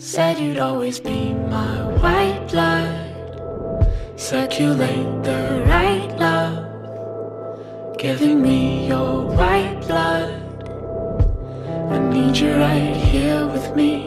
Said you'd always be my white blood. Circulate the right love. Giving me your white blood. I need you right here with me.